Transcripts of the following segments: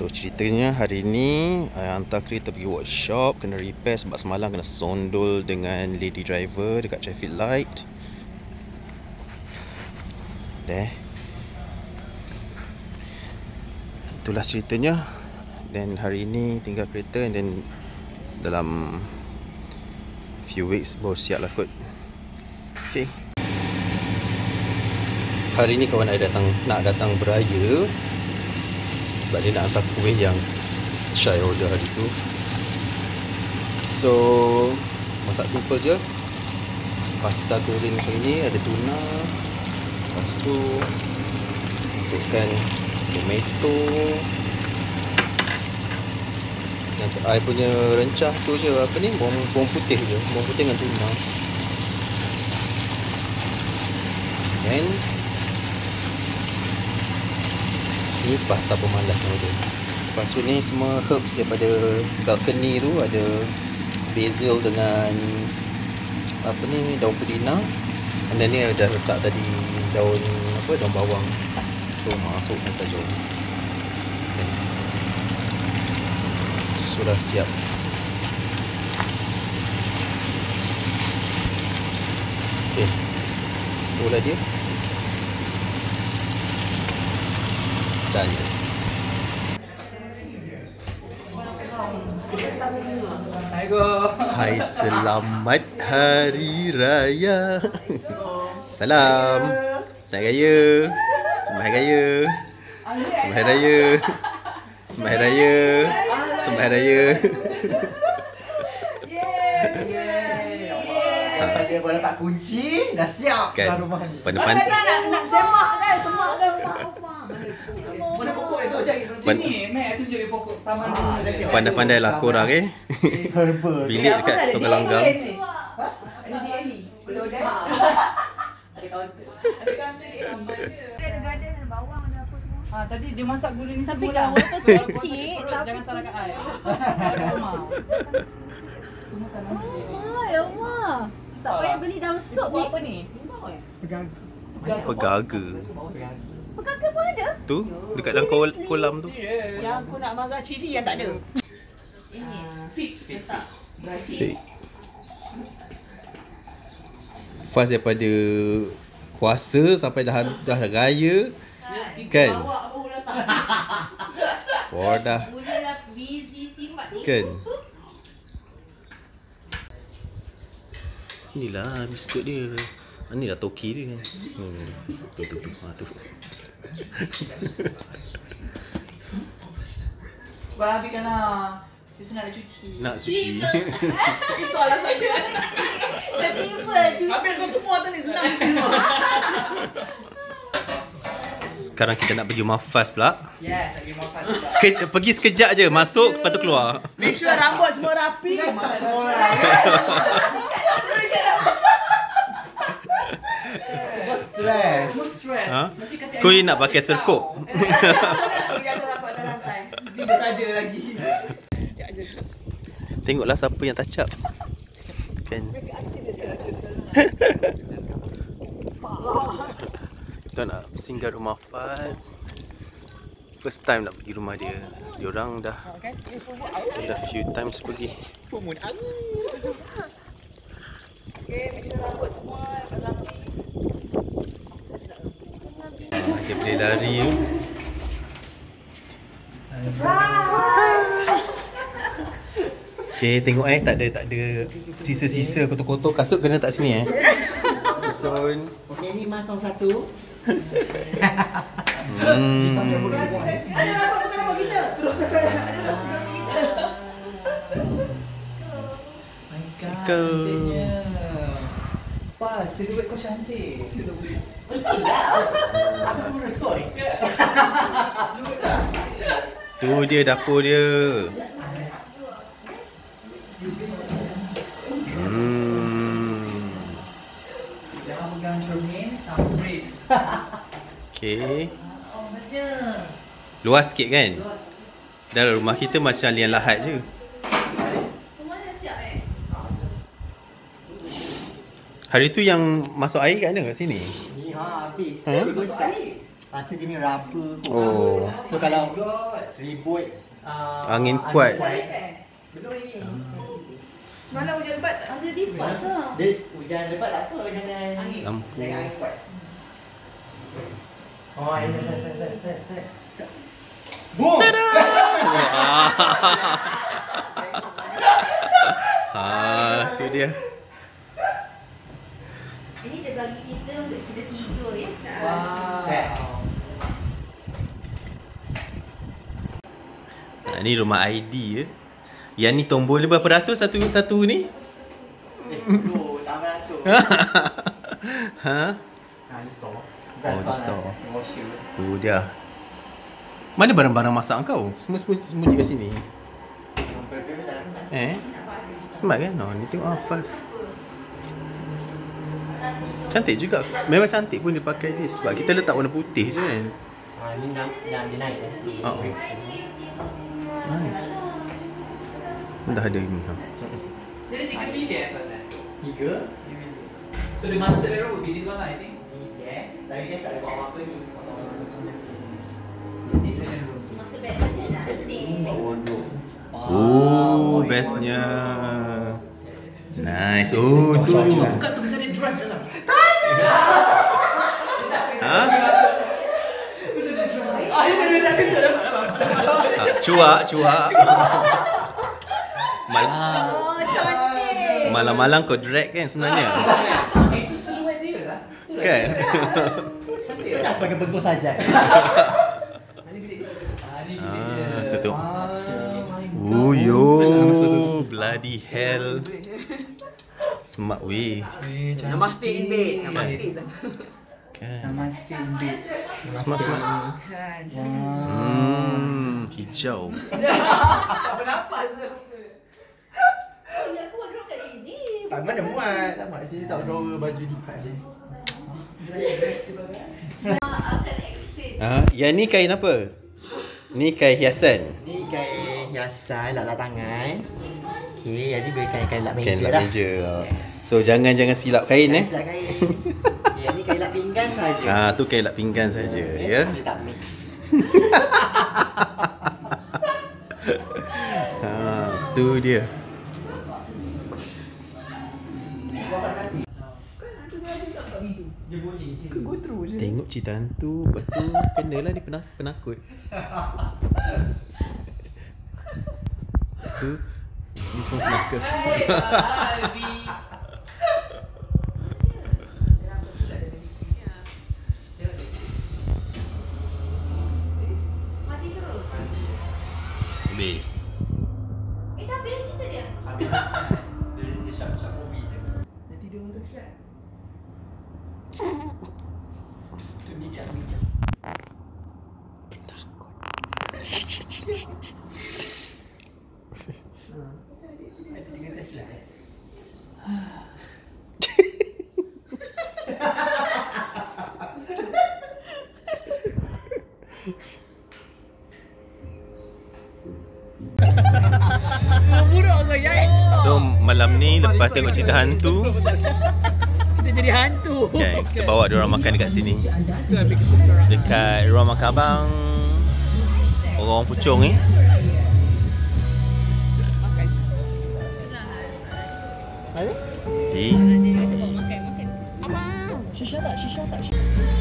So ceritanya hari ni I hantar kereta pergi workshop Kena repair sebab semalam kena sondol dengan lady driver dekat traffic light. Deh Itulah ceritanya. Dan hari ni tinggal kereta then Dalam Few weeks baru siap lah kot. Okay. Hari ni kawan saya datang Nak datang beraya sebab dia nak hantar kuih yang Syai order hari tu. So Masak simple je. Pasta goreng macam ni Ada tuna. Lepas tu Masukkan Tomato. Yang I punya rencah tu je. Apa ni? Bawang, bawang putih je. Bawang putih dengan tuna. And Ni pasta pemalas nama dia. Lepas tu ni semua herbs daripada balcony tu Ada basil dengan Apa ni daun pudina then ni ada letak tadi daun apa daun bawang. So masukkan saja. Okay. Sudah siap. Okay. Itulah dia Dan Hai selamat hari raya. Salam. Selamat raya. Selamat hari raya. Selamat hari raya. Selamat hari raya. Selamat hari raya. Dia kalau dapat kunci, dah siap Kan? rumah ni. Pandai-pandai Nak nak nak semak kan, semak kan. rumah apa. Mana pokok itu cari Pan- Sini, Mek tunjuk pokok taman dulu lagi. Pandai-pandai lah korang eh. Bilik dekat Tongkang Langgang Ada di Eli. Belum dah. Ada kaunter. Ada kaunter dia tambah je. Ada garden dan bawang ada apa semua. Ah, tadi dia masak gula ni Tapi semua kat dah. walaupun Walaupun kecil, sakit perut, tapi Jangan salahkan I. Kat rumah. Semua tanam sendiri. Oh, ya Allah. Tak payah beli daun sup ni. Apa ni? Pegaga Pegaga pun ada. Tu Dekat dalam kol- kolam tu Serius. Yang aku nak marah cili yang tak ada. Ini. Fit. Letak. Fik. Fast daripada puasa sampai dah dah raya kan. Wah dah kan. Inilah biskut dia. Ah, Ni dah toki dia kan. Hmm. Tu tu tu. Ha tu. Bah, habiskanlah. Dia nak cuci. Nak suci. Itu alasan dia. Tiba-tiba cuci. Habis kau semua tu ni senang cuci. Sekarang kita nak pergi rumah Fast pula. Yes, fast. Seke, pergi sekejap je masuk lepas tu keluar. Make sure rambut semua rapi. Semua stres. Semua stress. Ha? Mesti Kau nak pakai dia serkop. tahu. Aku jaga rambut atas rantai. Tiba saja lagi. Tengoklah siapa yang touch up. Kan. Kita nak singgah rumah Faz. First time nak pergi rumah dia. Diorang dah dah few times pergi. Ah, Dia boleh lari tu. Okay, tengok eh tak ada tak ada sisa-sisa kotor-kotor kasut kena tak sini eh. Susun. Okey, ni masang satu. Hmm. Ada rambut bersama kita. Terus ada Tu dia dapur dia. Hmm. Jangan pegang cermin, tamrin. Okay. Luas sikit kan? Dalam rumah kita macam lian lahat je. Semua dah siap eh? Hari tu yang masuk air kat mana kat sini? Ni ha habis. Ha? Masuk air. Rasa dia ni rubber kot. Oh. So kalau ribut uh, Angin kuat. Belum lagi. Semalam hujan lebat tak? Ada defrost lah. Dia hujan lebat tak apa jangan angin. Lampu. Jangan angin kuat. Oh, ini saya saya saya saya saya. Boom! Ah, tu dia. Ini dia bagi kita untuk kita tidur ya. Okay. Ha, ni rumah ID ya. Yang ni tombol dia berapa ratus satu satu ni? Eh, tu tambah tu. ha? Ha, ni store. Oh, ni store. Lah. Washer. Tu dia. Mana barang-barang masak kau? Semua sembunyi, sembunyi kat sini. Eh? Smart kan? No, ni tengok ah, fast. Cantik juga. Memang cantik pun dia pakai ni sebab kita letak warna putih je kan. Ha, ni nak nak dia naik kan. Oh. Nice. Dah ada ni. Ha. Jadi tiga bilik first eh? Tiga. So the master bedroom would be this one lah I think. Yes. Tapi dia tak ada buat apa-apa ni. Ini room. Bedroom dia cantik. Oh, bestnya. Nice. Oh, tu. Buka tu bisa ada dress dalam. Ha? Ah, itu dia nak kentut dapat dapat. Ah, Cuak, cuak. Mal- Oh, cantik. Malam-malam kau drag kan sebenarnya. Itu siluet dia lah. Kan? Cantik. Tak pakai bengkok saja. Ah, bilik. Ah, tutup. Oh, yo. Bloody hell. Smart way. Namaste in bed. Namaste. Kan. Namaste in bed. Smart, smart. Kan. Hmm, hijau. Apa nafas? Ingat aku wardrobe kat sini. Tak mana muat. Tak muat sini tak drawer baju lipat je. Ah. Ah, yang ni kain apa? Ni kain hiasan. Ni kain hiasan lap-lap tangan. Okey, jadi boleh kain-kain lap meja Kain lap dah. meja. Yes. So jangan jangan silap kain eh. Yes, lap kain. Okey, yang ni kain lap pinggan saja. Ah, tu kain lap pinggan saja ya. Dia tak mix. Ha, tu dia. Dia boleh je. Go through je. Tengok cerita hantu, lepas tu kenalah dia pernah penakut. tu ni pun penakut. Habis. Eh, dah habis cerita dia. Habis dia dia shot movie dia. Nanti dia untuk chat. Tu bijak bijak. Lepas tengok cerita hantu, Kita jadi hantu. okay, kita bawa dia orang makan dekat sini. Dekat rumah makan abang orang pucung ni. Makan. Di Abang, shisha tak? Shisha tak? Apa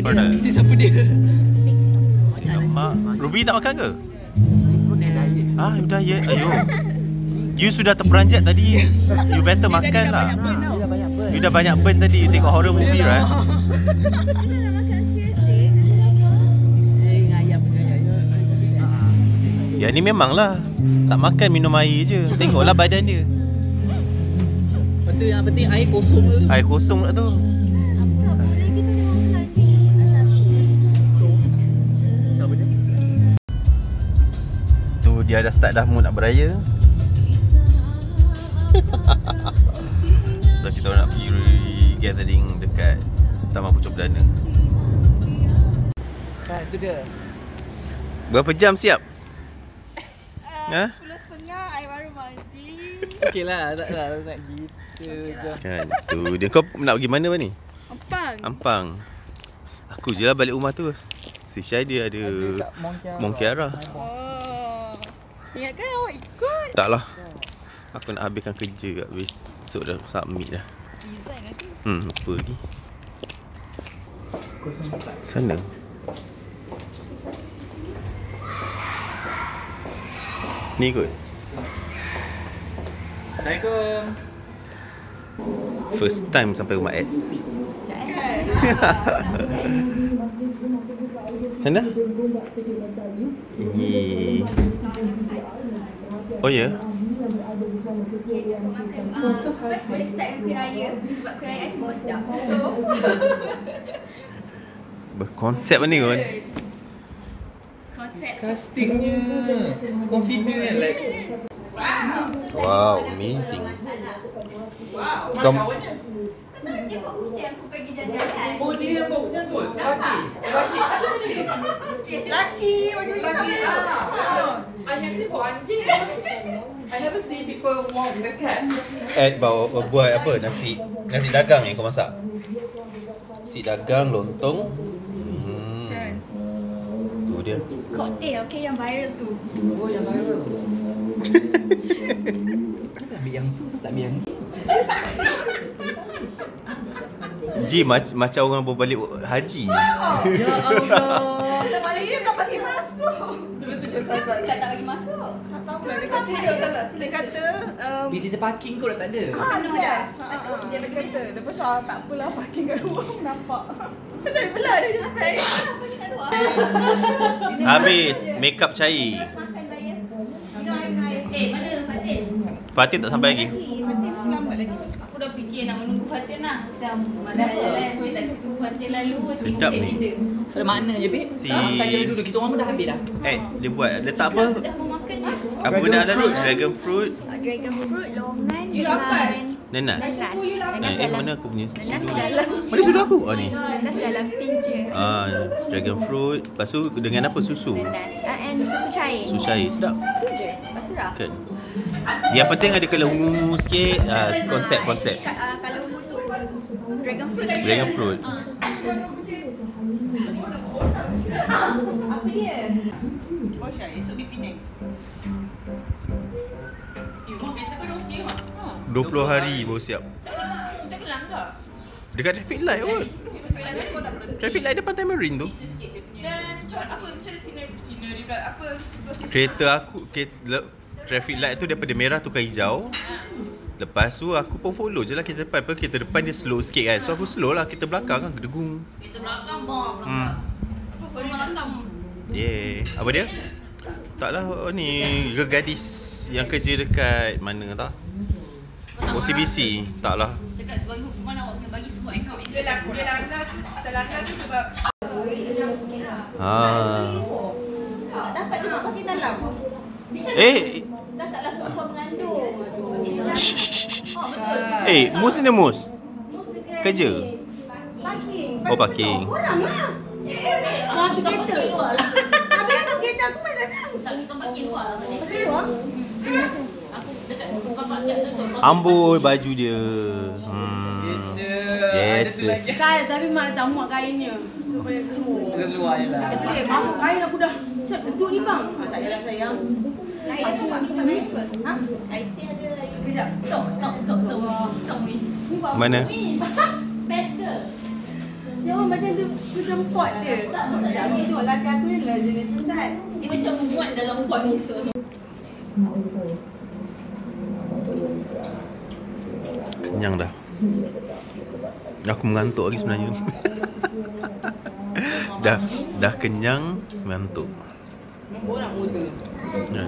dia? Mana? Si siapa dia? si mak. Ruby tak makan ke? Diet. Ah, you diet. Ayo. You sudah terperanjat tadi. You better makan lah. Dia dah banyak burn. You dah banyak burn tadi. You tengok horror movie right? Eh. Ya ni memang lah. Tak makan minum air je. Tengoklah badan dia. Lepas tu yang penting air kosong tu. Air kosong pula tu. Dia dah start dah mood nak beraya. so kita nak pergi gathering dekat Taman Pucuk Perdana. Kan, tu dia. Berapa jam siap? Ha? Sepuluh setengah, I baru mandi. Okey lah, tak lah nak gitu je. Kan tu dia kau nak pergi mana ni? Ampang. Ampang. Aku je lah balik rumah terus. Si Syai dia ada Mongkiara. Mongkiara. Oh. Ingatkan awak ikut. Tak lah. Aku nak habiskan kerja kat base. So dah submit dah. Design nanti. Hmm, lupa lagi. Sana. Ni kot. Assalamualaikum. First time sampai rumah Ed. Sana? Ini. Oh ya? Yeah? First boleh start dengan kuih raya sebab kuih raya I semua sedap. So, Berkonsep ni kot. konsep Castingnya confident kan like Wow, amazing. Kau Sebab dia buat hujan aku pergi jalan-jalan. Oh dia buat hujan tu. Laki. Laki. Apa tadi? Laki, macam itu. Laki. Ah. Anak ni bawa anjing. I never see people walk the cat. Ed bawa buat apa? Nasi nasi dagang yang kau masak. Nasi dagang, lontong. Hmm. Tu dia. Cocktail, okay, yang viral tu. Oh yang viral. tak ambil yang tu, tak ambil yang ni. Ji mac- macam orang baru balik haji. Ya Allah. Malaysia kau bagi masuk. Betul-betul saya, saya tak bagi masuk. Tak tahu lah. Dia kata, sila, salah. Sila kata, um, Visitor parking kau dah tak ada. ah, no, yes. dah. Ah, ah, Dia Dia bagi- kata, lepas tu ah, tak apalah parking kat luar nampak. Tak ada belah dia macam kat luar. Habis makeup cair. Terus makan bayar. Minum air, minum air. Eh, mana Fatin? Fatin tak sampai lagi. Fatim selamat lagi. Aku dah fikir nak menunggu Fatin lah. Macam mana jalan boleh tak tunggu Fatin lalu. Sedap ni. Ada makna je, babe. Si- Si... Makan je dulu, kita orang pun dah habis dah. Eh, dia buat letak apa? Je. Apa benda ada tu? Dragon fruit, Dragon fruit, longan You dapat? dengan nanas. nanas. Nanas Eh, eh dalam mana aku punya Nanas sudu? dalam Mana sudu aku? Oh ni. Nanas dalam tin je. Ah, dragon fruit. Lepas tu dengan apa? Susu. Nanas. Ah, and susu cair. Susu cair. Sedap. Tu je. Lepas tu dah. Kan? Yang penting ada kalau ungu sikit ah, konsep-konsep. Actually, ah, kalau ungu tu dragon fruit Dragon fruit. Apa dia? Oh Syah, esok di Penang. Eh, mak kata kau dah okey mak. Ha. 20 hari baru siap. Kita kelang ke? Dekat traffic light apa? Macam mana kau nak berhenti? Traffic light depan Tamarind tu. Dan macam apa? Macam mana scenery, scenery pula? Apa situasi? Kereta aku kereta, traffic light tu daripada merah tukar hijau. Lepas tu aku pun follow je lah kereta depan. Lepas kereta depan dia slow sikit kan. So aku slow lah kereta belakang kan gedegung. Kita belakang bom. Hmm. Yeah. Apa dia? Taklah oh, ni gadis yang kerja dekat mana tak? OCBC. Taklah. Cakap sebagai hukuman awak kena bagi semua account Dia lang- dia langgar tu, terlanggar tu sebab Ha. tak dapat pakai dalam. Eh, Cakaplah perempuan mengandung. eh, mus ni mus. Kerja. Parking. Oh parking. Orang lah. Ah, tu kereta. Habis aku kereta aku mana datang? Tak tukar parking luar lah tadi. Luar? Aku dekat tu. Amboi baju dia. Hmm. Lagi. Kain tapi mak dah muat kainnya. Supaya semua. Terus luar je lah. Eh, masuk kain aku dah. Cak, duduk ni bang. Ah, tak payahlah sayang. Air tu mak, mak air apa? Ha? Air teh ada air. Kejap. Stop, stop, stop, stop. Stop, weh. Mana? Best ke? Dia orang macam tu macam pot dia. Tak masalah. Tak duduk laki aku ni lah jenis sesat. Dia macam muat dalam pot ni so. Kenyang dah. Aku mengantuk lagi sebenarnya. dah dah kenyang, mengantuk. Orang muda. Ya.